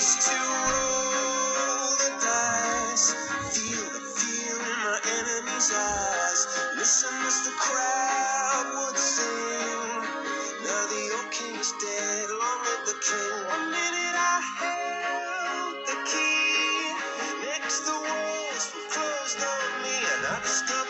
place to roll the dice. Feel the fear in my enemy's eyes. Listen as the crowd would sing. Now the old king is dead, long live the king. One minute I held the key. Next the walls were closed on me, and I discovered.